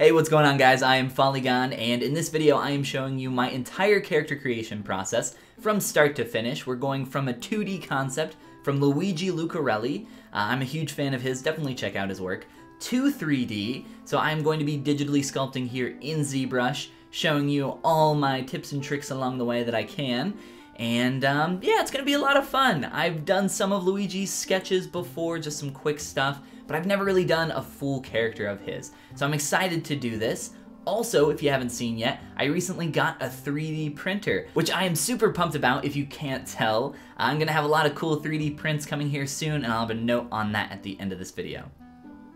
Hey, what's going on guys? I am Follygon, and in this video I am showing you my entire character creation process from start to finish. We're going from a 2D concept from Luigi Lucarelli, uh, I'm a huge fan of his, definitely check out his work, to 3D, so I'm going to be digitally sculpting here in ZBrush, showing you all my tips and tricks along the way that I can. And um, yeah, it's gonna be a lot of fun. I've done some of Luigi's sketches before, just some quick stuff, but I've never really done a full character of his. So I'm excited to do this. Also, if you haven't seen yet, I recently got a 3D printer, which I am super pumped about if you can't tell. I'm gonna have a lot of cool 3D prints coming here soon, and I'll have a note on that at the end of this video.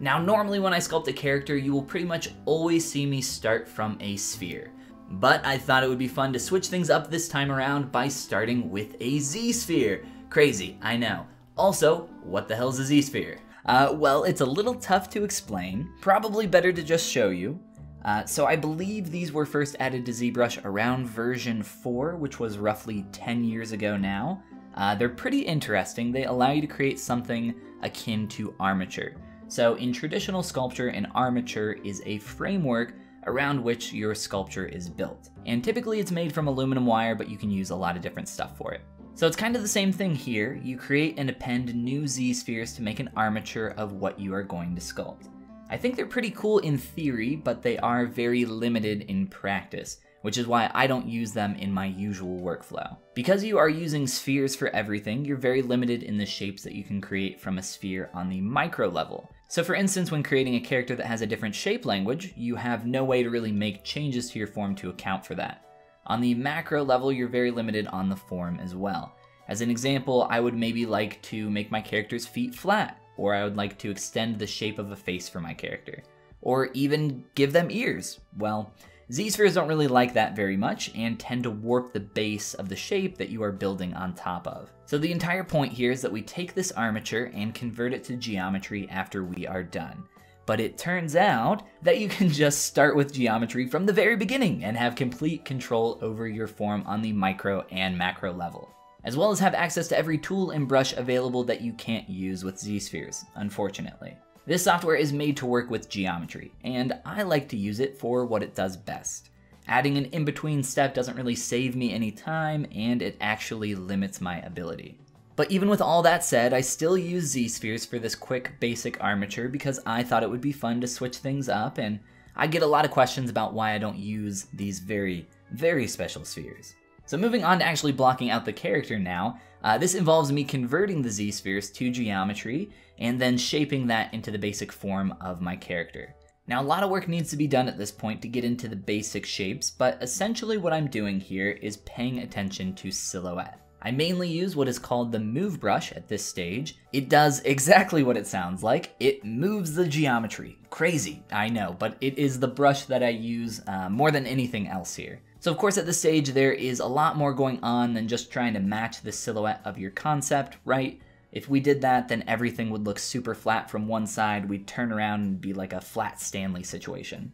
Now, normally when I sculpt a character, you will pretty much always see me start from a sphere. But I thought it would be fun to switch things up this time around by starting with a Z-sphere. Crazy, I know. Also, what the hell's a Z-sphere? Uh, well, it's a little tough to explain. Probably better to just show you. Uh, so I believe these were first added to ZBrush around version 4, which was roughly 10 years ago now. Uh, they're pretty interesting. They allow you to create something akin to armature. So in traditional sculpture, an armature is a framework around which your sculpture is built. And typically it's made from aluminum wire, but you can use a lot of different stuff for it. So it's kind of the same thing here. You create and append new Z-spheres to make an armature of what you are going to sculpt. I think they're pretty cool in theory, but they are very limited in practice, which is why I don't use them in my usual workflow. Because you are using spheres for everything, you're very limited in the shapes that you can create from a sphere on the micro level. So for instance, when creating a character that has a different shape language, you have no way to really make changes to your form to account for that. On the macro level, you're very limited on the form as well. As an example, I would maybe like to make my character's feet flat, or I would like to extend the shape of a face for my character, or even give them ears. Well, Z-spheres don't really like that very much and tend to warp the base of the shape that you are building on top of. So the entire point here is that we take this armature and convert it to geometry after we are done. But it turns out that you can just start with geometry from the very beginning and have complete control over your form on the micro and macro level. As well as have access to every tool and brush available that you can't use with Z-spheres, unfortunately. This software is made to work with geometry, and I like to use it for what it does best. Adding an in-between step doesn't really save me any time, and it actually limits my ability. But even with all that said, I still use Z-spheres for this quick basic armature because I thought it would be fun to switch things up, and I get a lot of questions about why I don't use these very, very special spheres. So moving on to actually blocking out the character now, uh, this involves me converting the Z-spheres to geometry and then shaping that into the basic form of my character. Now a lot of work needs to be done at this point to get into the basic shapes, but essentially what I'm doing here is paying attention to silhouette. I mainly use what is called the move brush at this stage. It does exactly what it sounds like. It moves the geometry. Crazy, I know, but it is the brush that I use uh, more than anything else here. So of course at this stage there is a lot more going on than just trying to match the silhouette of your concept, right? If we did that, then everything would look super flat from one side, we'd turn around and be like a flat Stanley situation.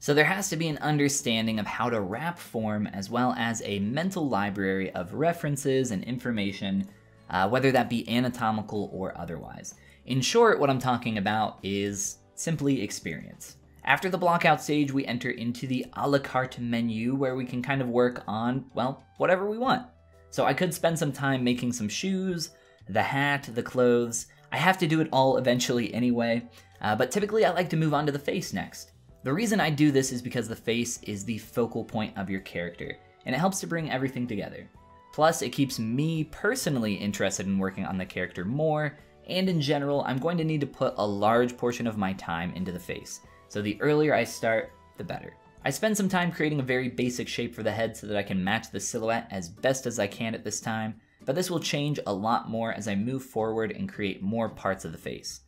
So there has to be an understanding of how to wrap form as well as a mental library of references and information, uh, whether that be anatomical or otherwise. In short, what I'm talking about is simply experience. After the blockout stage, we enter into the a la carte menu where we can kind of work on, well, whatever we want. So I could spend some time making some shoes, the hat, the clothes. I have to do it all eventually anyway, uh, but typically I like to move on to the face next. The reason I do this is because the face is the focal point of your character, and it helps to bring everything together. Plus, it keeps me personally interested in working on the character more, and in general, I'm going to need to put a large portion of my time into the face. So the earlier I start, the better. I spend some time creating a very basic shape for the head so that I can match the silhouette as best as I can at this time, but this will change a lot more as I move forward and create more parts of the face.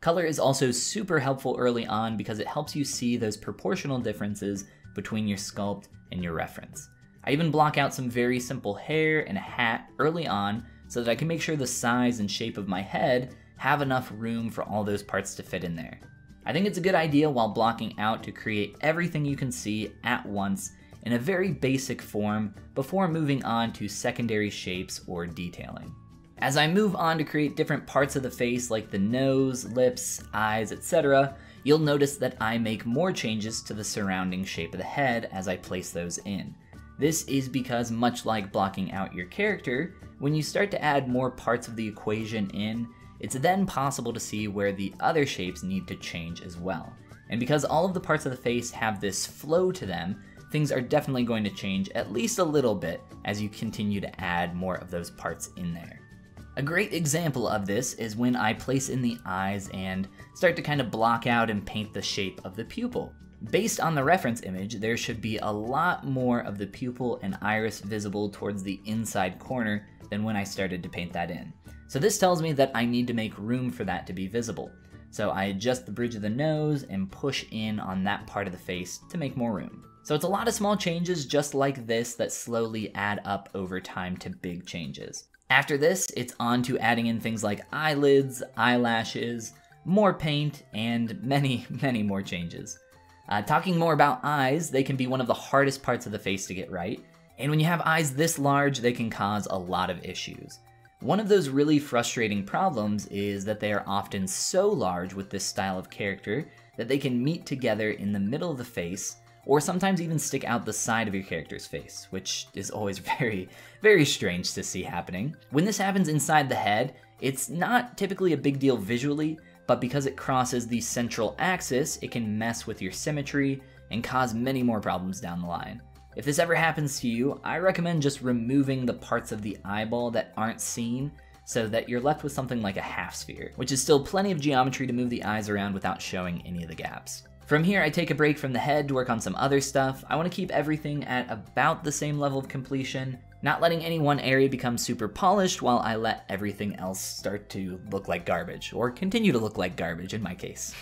Color is also super helpful early on because it helps you see those proportional differences between your sculpt and your reference. I even block out some very simple hair and a hat early on so that I can make sure the size and shape of my head have enough room for all those parts to fit in there. I think it's a good idea while blocking out to create everything you can see at once in a very basic form before moving on to secondary shapes or detailing. As I move on to create different parts of the face like the nose, lips, eyes, etc., you'll notice that I make more changes to the surrounding shape of the head as I place those in. This is because much like blocking out your character, when you start to add more parts of the equation in, it's then possible to see where the other shapes need to change as well. And because all of the parts of the face have this flow to them, things are definitely going to change at least a little bit as you continue to add more of those parts in there. A great example of this is when I place in the eyes and start to kind of block out and paint the shape of the pupil. Based on the reference image, there should be a lot more of the pupil and iris visible towards the inside corner than when I started to paint that in. So this tells me that I need to make room for that to be visible. So I adjust the bridge of the nose and push in on that part of the face to make more room. So it's a lot of small changes just like this that slowly add up over time to big changes. After this, it's on to adding in things like eyelids, eyelashes, more paint, and many, many more changes. Uh, talking more about eyes, they can be one of the hardest parts of the face to get right, and when you have eyes this large, they can cause a lot of issues. One of those really frustrating problems is that they are often so large with this style of character that they can meet together in the middle of the face or sometimes even stick out the side of your character's face, which is always very, very strange to see happening. When this happens inside the head, it's not typically a big deal visually, but because it crosses the central axis, it can mess with your symmetry and cause many more problems down the line. If this ever happens to you, I recommend just removing the parts of the eyeball that aren't seen so that you're left with something like a half sphere, which is still plenty of geometry to move the eyes around without showing any of the gaps. From here, I take a break from the head to work on some other stuff. I want to keep everything at about the same level of completion, not letting any one area become super polished while I let everything else start to look like garbage, or continue to look like garbage in my case.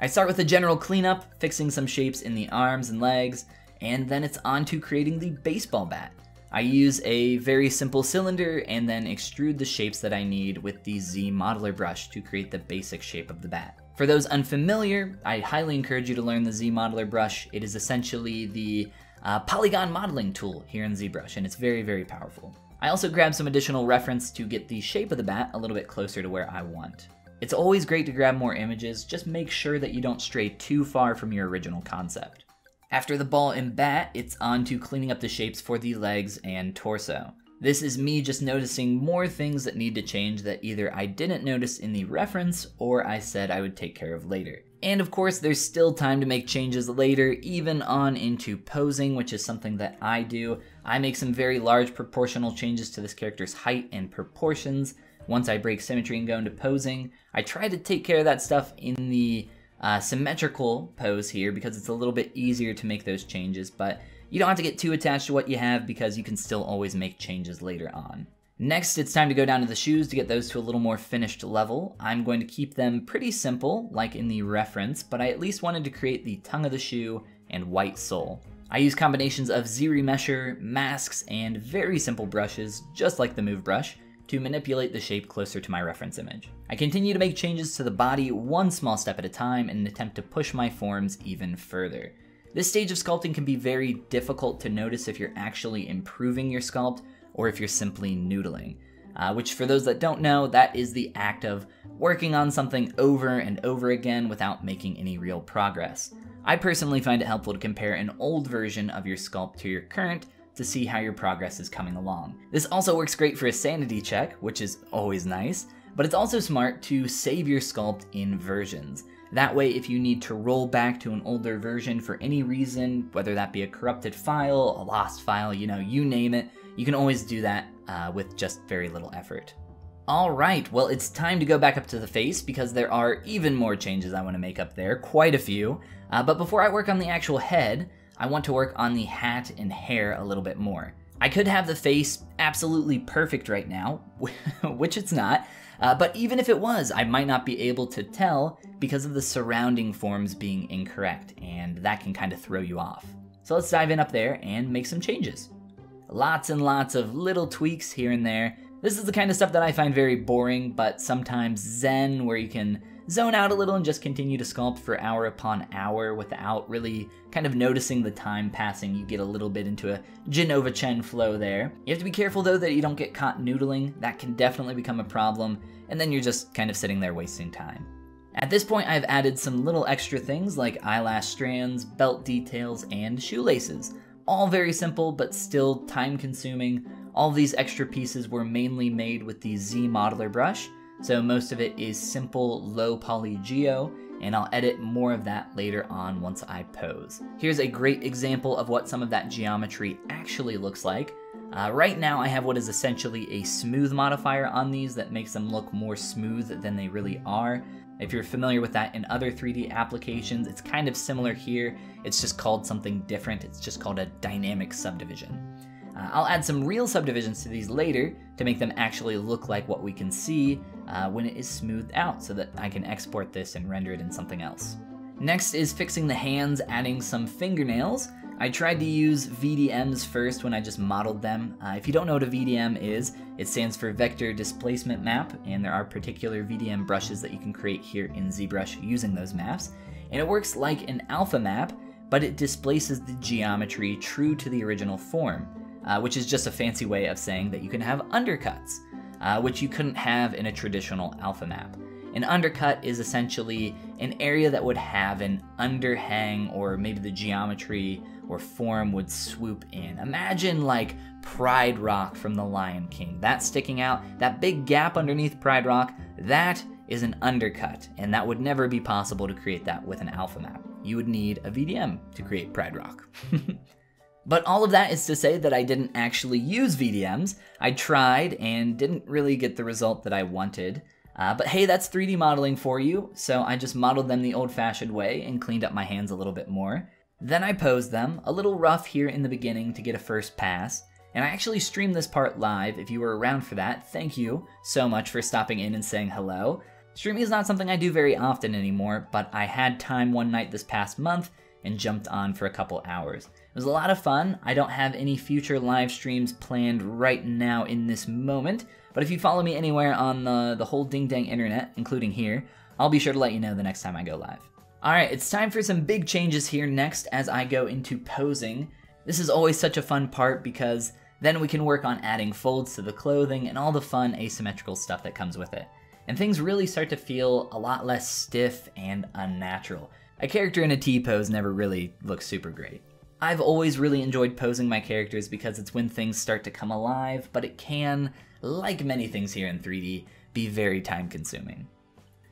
I start with a general cleanup, fixing some shapes in the arms and legs, and then it's on to creating the baseball bat. I use a very simple cylinder and then extrude the shapes that I need with the Z modeler brush to create the basic shape of the bat. For those unfamiliar, I highly encourage you to learn the Z modeler brush. It is essentially the uh, polygon modeling tool here in ZBrush, and it's very, very powerful. I also grabbed some additional reference to get the shape of the bat a little bit closer to where I want. It's always great to grab more images, just make sure that you don't stray too far from your original concept. After the ball and bat, it's on to cleaning up the shapes for the legs and torso. This is me just noticing more things that need to change that either I didn't notice in the reference or I said I would take care of later. And of course, there's still time to make changes later, even on into posing, which is something that I do. I make some very large proportional changes to this character's height and proportions. Once I break symmetry and go into posing, I try to take care of that stuff in the uh, symmetrical pose here because it's a little bit easier to make those changes, but you don't have to get too attached to what you have because you can still always make changes later on. Next, it's time to go down to the shoes to get those to a little more finished level. I'm going to keep them pretty simple, like in the reference, but I at least wanted to create the tongue of the shoe and white sole. I use combinations of Z-Remesher, masks, and very simple brushes, just like the Move brush, to manipulate the shape closer to my reference image. I continue to make changes to the body one small step at a time in an attempt to push my forms even further. This stage of sculpting can be very difficult to notice if you're actually improving your sculpt or if you're simply noodling. Uh, which, for those that don't know, that is the act of working on something over and over again without making any real progress. I personally find it helpful to compare an old version of your sculpt to your current to see how your progress is coming along. This also works great for a sanity check, which is always nice, but it's also smart to save your sculpt in versions. That way, if you need to roll back to an older version for any reason, whether that be a corrupted file, a lost file, you know, you name it, you can always do that uh, with just very little effort. Alright, well it's time to go back up to the face because there are even more changes I want to make up there, quite a few. Uh, but before I work on the actual head, I want to work on the hat and hair a little bit more. I could have the face absolutely perfect right now, which it's not, uh, but even if it was, I might not be able to tell because of the surrounding forms being incorrect, and that can kind of throw you off. So let's dive in up there and make some changes. Lots and lots of little tweaks here and there. This is the kind of stuff that I find very boring, but sometimes zen, where you can zone out a little and just continue to sculpt for hour upon hour without really kind of noticing the time passing. You get a little bit into a Jenova Chen flow there. You have to be careful though that you don't get caught noodling. That can definitely become a problem, and then you're just kind of sitting there wasting time. At this point, I've added some little extra things like eyelash strands, belt details, and shoelaces. All very simple, but still time consuming. All these extra pieces were mainly made with the Z Modeler brush, so most of it is simple low poly geo, and I'll edit more of that later on once I pose. Here's a great example of what some of that geometry actually looks like. Uh, right now I have what is essentially a smooth modifier on these that makes them look more smooth than they really are. If you're familiar with that in other 3D applications, it's kind of similar here. It's just called something different. It's just called a dynamic subdivision. Uh, I'll add some real subdivisions to these later to make them actually look like what we can see uh, when it is smoothed out so that I can export this and render it in something else. Next is fixing the hands, adding some fingernails. I tried to use VDMs first when I just modeled them. Uh, if you don't know what a VDM is, it stands for Vector Displacement Map, and there are particular VDM brushes that you can create here in ZBrush using those maps. And it works like an alpha map, but it displaces the geometry true to the original form, uh, which is just a fancy way of saying that you can have undercuts, uh, which you couldn't have in a traditional alpha map. An undercut is essentially an area that would have an underhang or maybe the geometry or form would swoop in. Imagine like Pride Rock from The Lion King. That sticking out, that big gap underneath Pride Rock, that is an undercut, and that would never be possible to create that with an alpha map. You would need a VDM to create Pride Rock. But all of that is to say that I didn't actually use VDMs. I tried and didn't really get the result that I wanted. Uh, but hey, that's 3D modeling for you, so I just modeled them the old-fashioned way and cleaned up my hands a little bit more. Then I posed them, a little rough here in the beginning to get a first pass, and I actually streamed this part live. If you were around for that, thank you so much for stopping in and saying hello. Streaming is not something I do very often anymore, but I had time one night this past month and jumped on for a couple hours. It was a lot of fun. I don't have any future live streams planned right now in this moment, but if you follow me anywhere on the, the whole ding dang internet, including here, I'll be sure to let you know the next time I go live. Alright, it's time for some big changes here next as I go into posing. This is always such a fun part because then we can work on adding folds to the clothing and all the fun asymmetrical stuff that comes with it. And things really start to feel a lot less stiff and unnatural. A character in a T-pose never really looks super great. I've always really enjoyed posing my characters because it's when things start to come alive, but it can, like many things here in 3D, be very time consuming.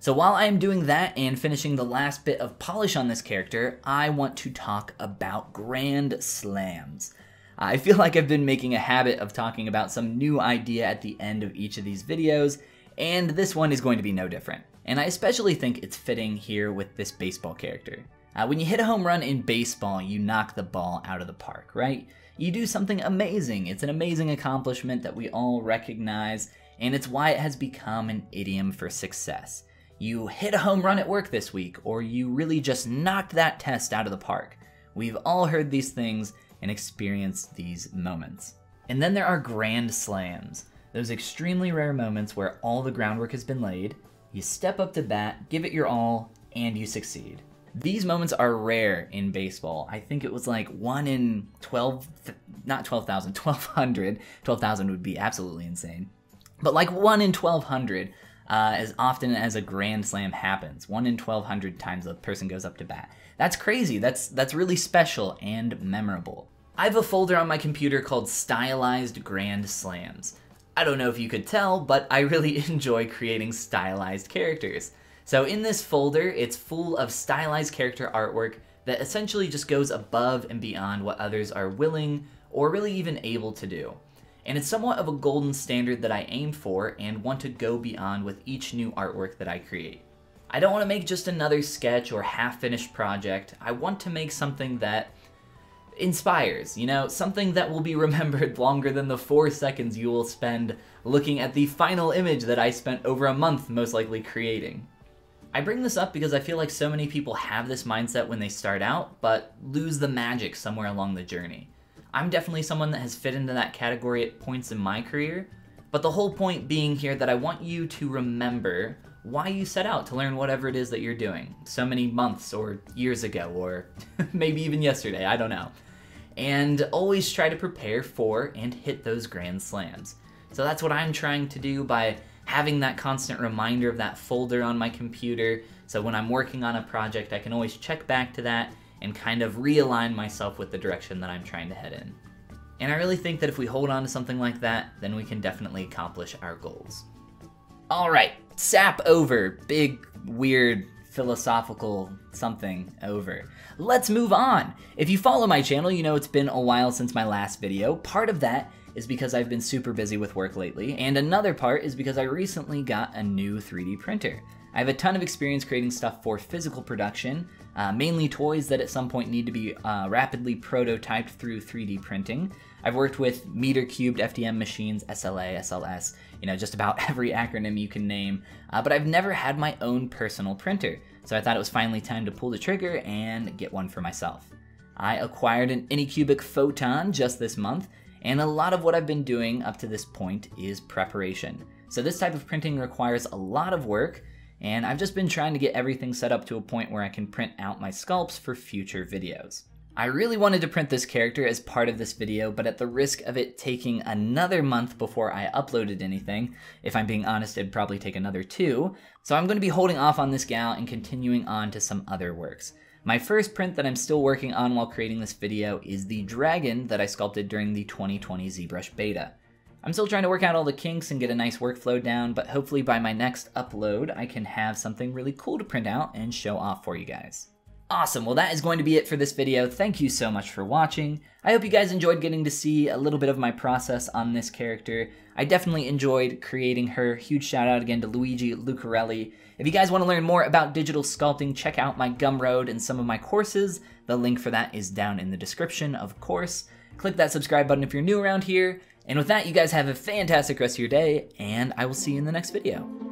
So while I am doing that and finishing the last bit of polish on this character, I want to talk about Grand Slams. I feel like I've been making a habit of talking about some new idea at the end of each of these videos, and this one is going to be no different. And I especially think it's fitting here with this baseball character. Uh, when you hit a home run in baseball, you knock the ball out of the park, right? You do something amazing. It's an amazing accomplishment that we all recognize, and it's why it has become an idiom for success you hit a home run at work this week, or you really just knocked that test out of the park. We've all heard these things and experienced these moments. And then there are grand slams, those extremely rare moments where all the groundwork has been laid, you step up to bat, give it your all, and you succeed. These moments are rare in baseball. I think it was like 1 in 12, not 12,000, 1,200. 12,000 would be absolutely insane. But like 1 in 1,200 uh, as often as a grand slam happens. One in 1,200 times a person goes up to bat. That's crazy. That's that's really special and memorable. I have a folder on my computer called Stylized Grand Slams. I don't know if you could tell, but I really enjoy creating stylized characters. So in this folder, it's full of stylized character artwork that essentially just goes above and beyond what others are willing or really even able to do and it's somewhat of a golden standard that I aim for and want to go beyond with each new artwork that I create. I don't want to make just another sketch or half-finished project, I want to make something that inspires, you know, something that will be remembered longer than the four seconds you will spend looking at the final image that I spent over a month most likely creating. I bring this up because I feel like so many people have this mindset when they start out, but lose the magic somewhere along the journey. I'm definitely someone that has fit into that category at points in my career, but the whole point being here that I want you to remember why you set out to learn whatever it is that you're doing so many months or years ago or maybe even yesterday, I don't know. And always try to prepare for and hit those grand slams. So that's what I'm trying to do by having that constant reminder of that folder on my computer So when I'm working on a project, I can always check back to that and kind of realign myself with the direction that I'm trying to head in. And I really think that if we hold on to something like that, then we can definitely accomplish our goals. All right, sap over. Big, weird, philosophical something over. Let's move on. If you follow my channel, you know it's been a while since my last video. Part of that is because I've been super busy with work lately, and another part is because I recently got a new 3D printer. I have a ton of experience creating stuff for physical production, uh, mainly toys that at some point need to be uh, rapidly prototyped through 3D printing. I've worked with meter cubed FDM machines, SLA, SLS, you know, just about every acronym you can name, uh, but I've never had my own personal printer, so I thought it was finally time to pull the trigger and get one for myself. I acquired an Anycubic Photon just this month, and a lot of what I've been doing up to this point is preparation. So this type of printing requires a lot of work, and I've just been trying to get everything set up to a point where I can print out my sculpts for future videos. I really wanted to print this character as part of this video, but at the risk of it taking another month before I uploaded anything, if I'm being honest, it'd probably take another two, so I'm going to be holding off on this gal and continuing on to some other works. My first print that I'm still working on while creating this video is the dragon that I sculpted during the 2020 ZBrush beta. I'm still trying to work out all the kinks and get a nice workflow down, but hopefully by my next upload, I can have something really cool to print out and show off for you guys. Awesome, well that is going to be it for this video. Thank you so much for watching. I hope you guys enjoyed getting to see a little bit of my process on this character. I definitely enjoyed creating her. Huge shout out again to Luigi Lucarelli. If you guys want to learn more about digital sculpting, check out my Gumroad and some of my courses. The link for that is down in the description, of course. Click that subscribe button if you're new around here, and with that, you guys have a fantastic rest of your day, and I will see you in the next video.